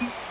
うん。